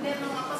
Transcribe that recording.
Hindi, mga